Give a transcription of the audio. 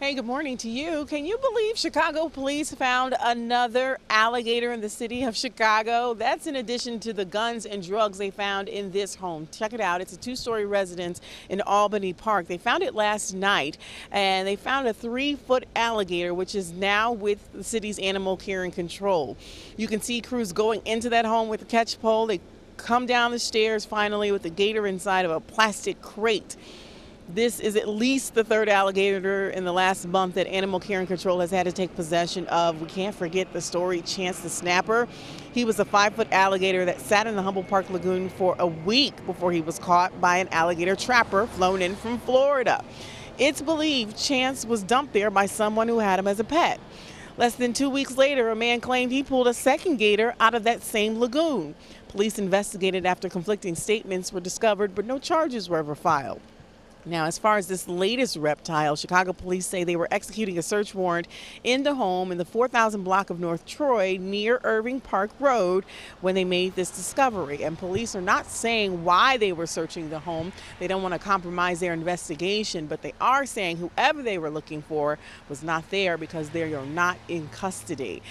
Hey, good morning to you. Can you believe Chicago police found another alligator in the city of Chicago? That's in addition to the guns and drugs they found in this home. Check it out. It's a two story residence in Albany Park. They found it last night and they found a three foot alligator, which is now with the city's animal care and control. You can see crews going into that home with a catch pole. They come down the stairs finally with the gator inside of a plastic crate. This is at least the third alligator in the last month that Animal Care and Control has had to take possession of. We can't forget the story Chance the Snapper. He was a five foot alligator that sat in the Humboldt Park Lagoon for a week before he was caught by an alligator trapper flown in from Florida. It's believed Chance was dumped there by someone who had him as a pet. Less than two weeks later, a man claimed he pulled a second gator out of that same lagoon. Police investigated after conflicting statements were discovered, but no charges were ever filed. Now, as far as this latest reptile, Chicago police say they were executing a search warrant in the home in the 4000 block of North Troy near Irving Park Road when they made this discovery. And police are not saying why they were searching the home. They don't want to compromise their investigation, but they are saying whoever they were looking for was not there because they are not in custody.